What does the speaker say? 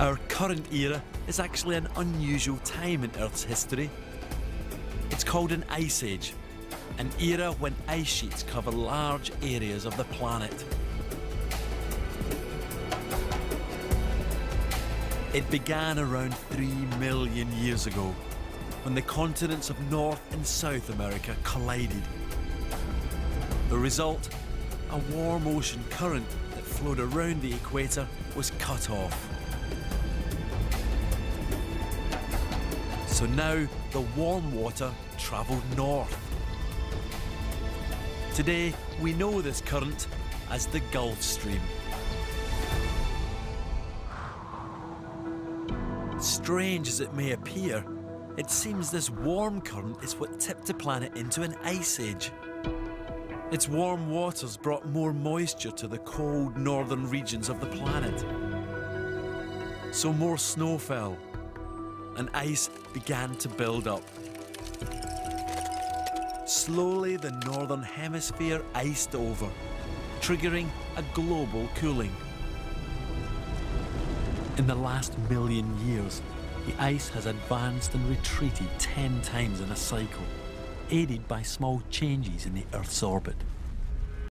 Our current era is actually an unusual time in Earth's history. It's called an ice age, an era when ice sheets cover large areas of the planet. It began around 3 million years ago, when the continents of North and South America collided. The result? A warm ocean current that flowed around the equator was cut off. So now the warm water travelled north. Today we know this current as the Gulf Stream. Strange as it may appear, it seems this warm current is what tipped the planet into an ice age. Its warm waters brought more moisture to the cold northern regions of the planet. So more snow fell, and ice began to build up. Slowly, the northern hemisphere iced over, triggering a global cooling. In the last million years, the ice has advanced and retreated 10 times in a cycle, aided by small changes in the Earth's orbit.